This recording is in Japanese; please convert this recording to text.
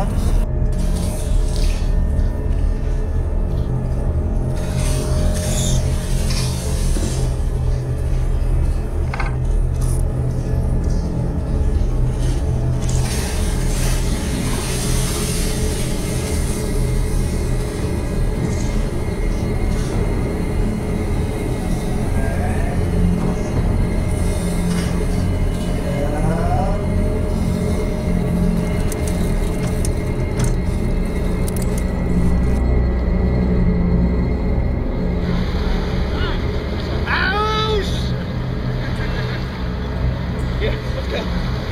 да? っ。